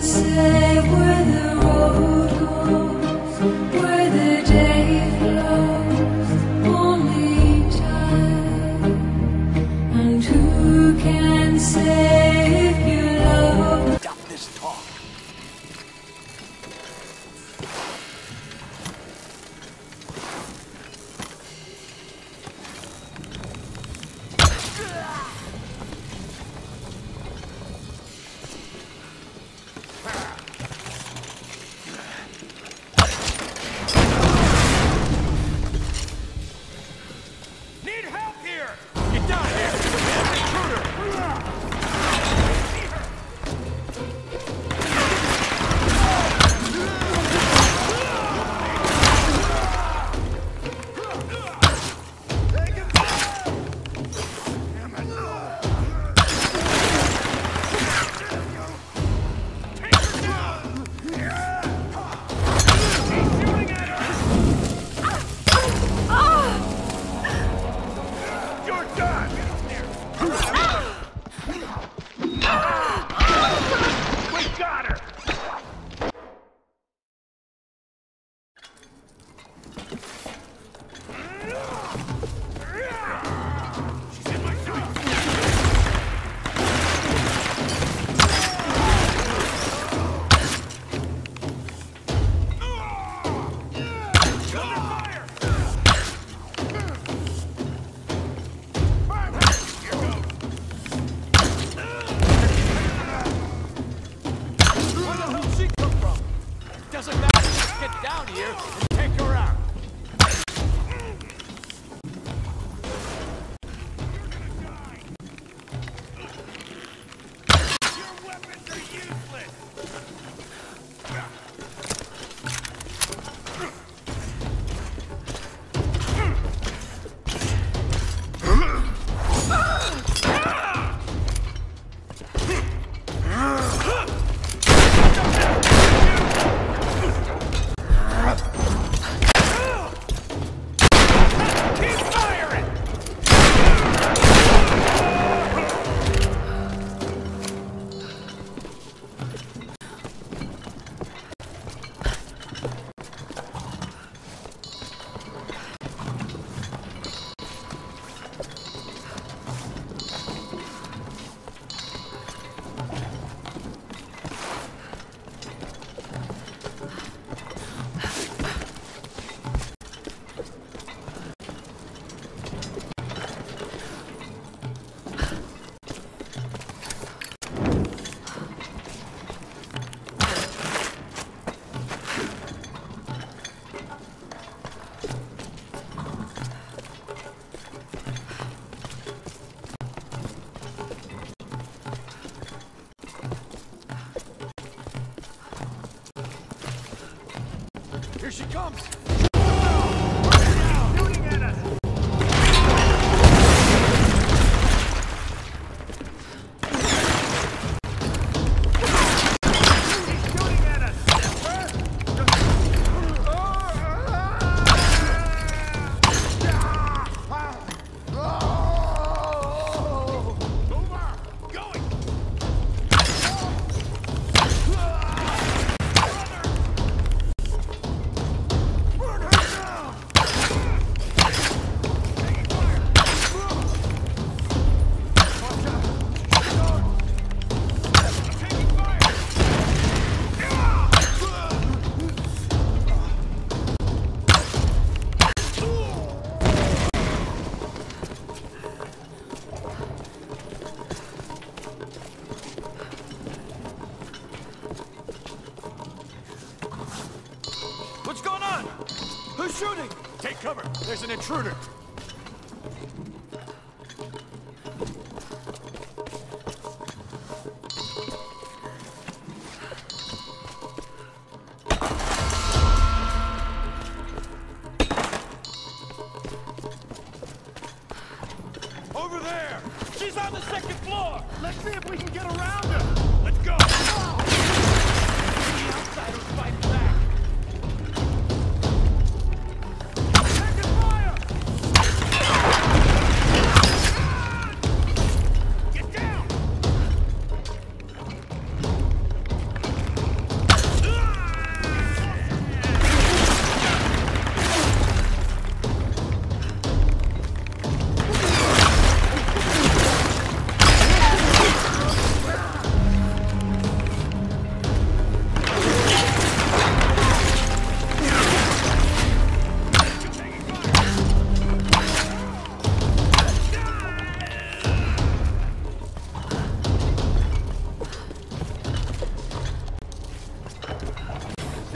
say Here she comes!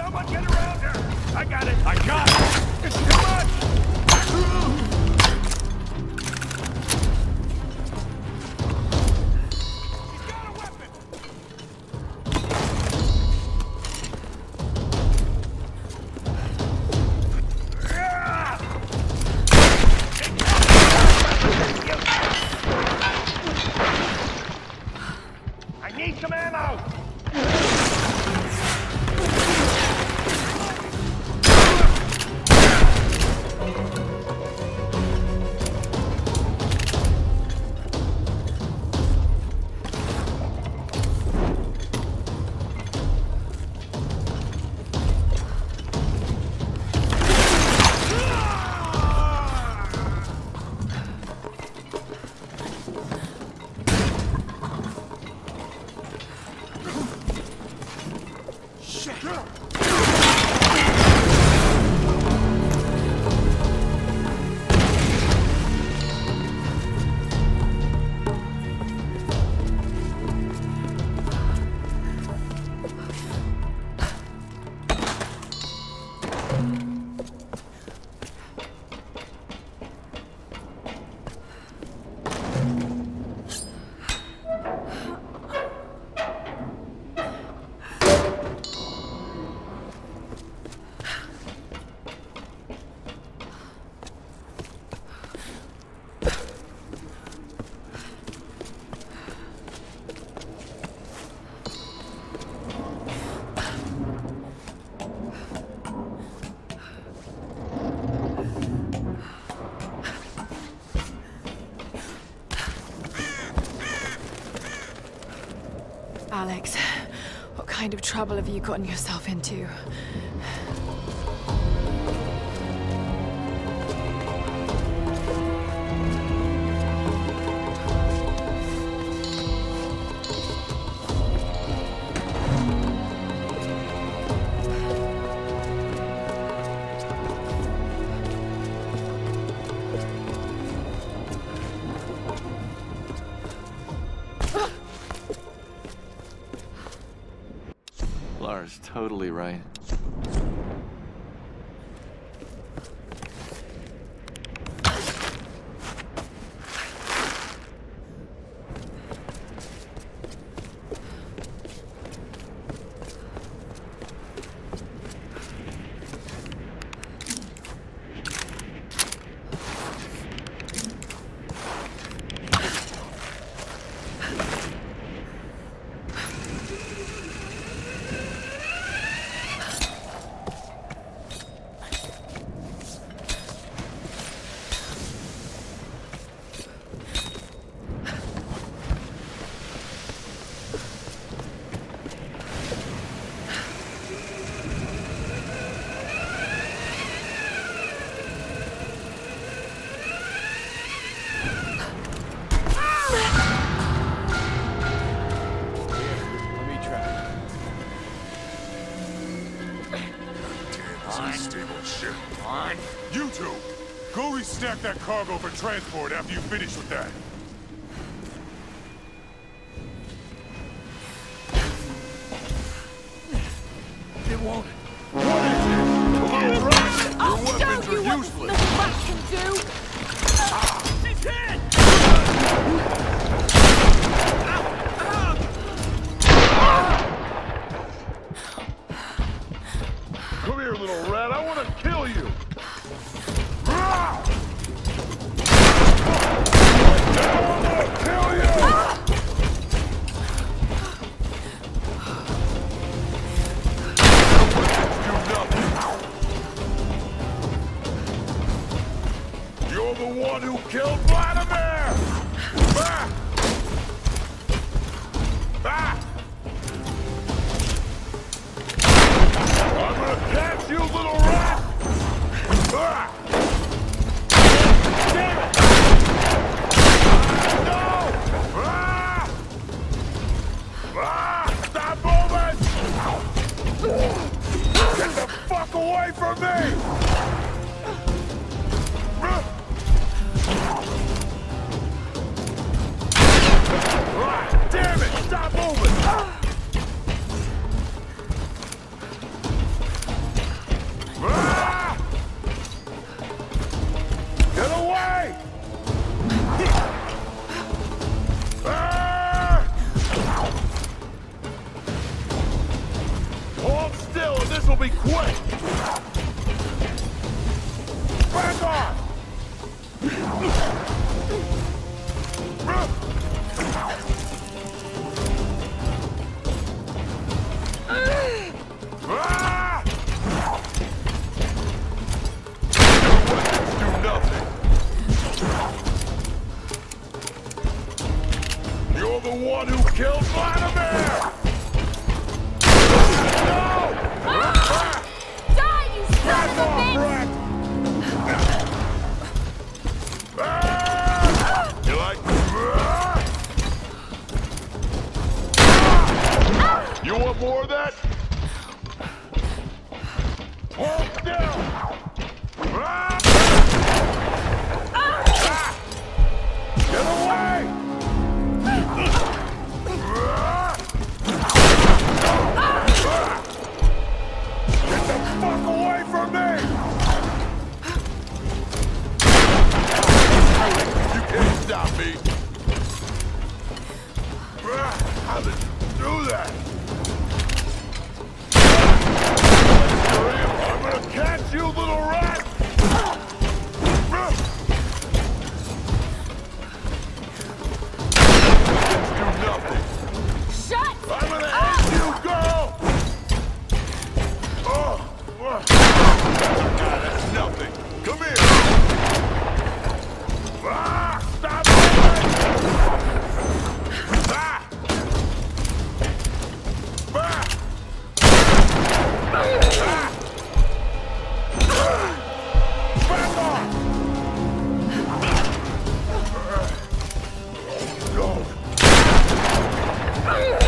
Someone get around her! I got it! I got it! It's too much! kind of trouble have you gotten yourself into? totally right. Check that cargo for transport after you finish with that. Whoa!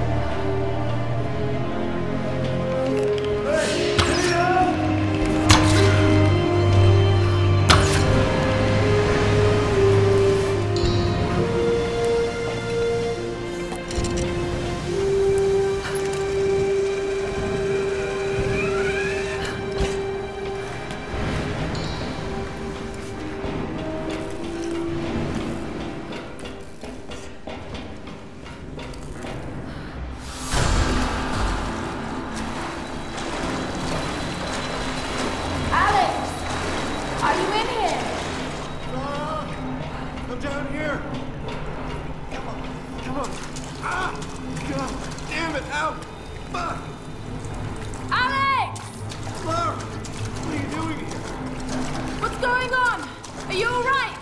Are you alright?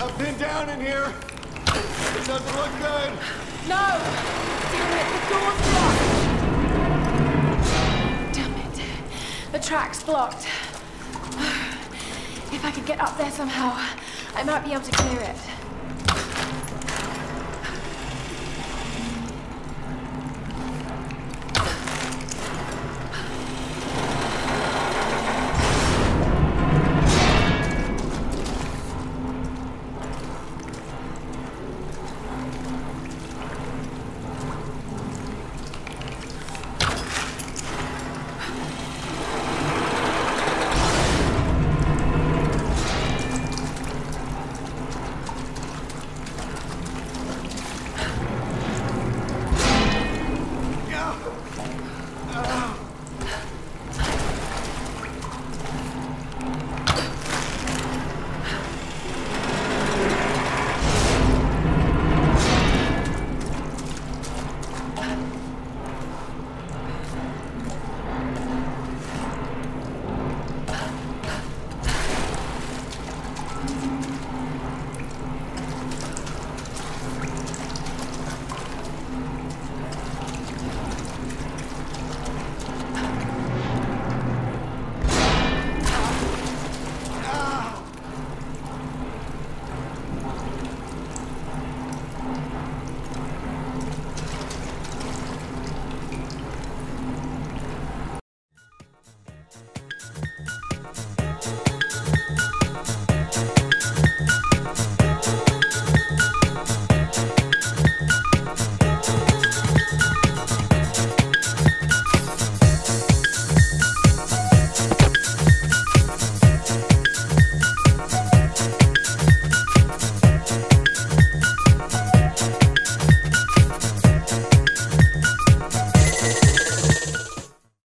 I've been down in here. It doesn't look good. No! Deal it. The door's blocked. Damn it. The track's blocked. If I could get up there somehow, I might be able to clear it.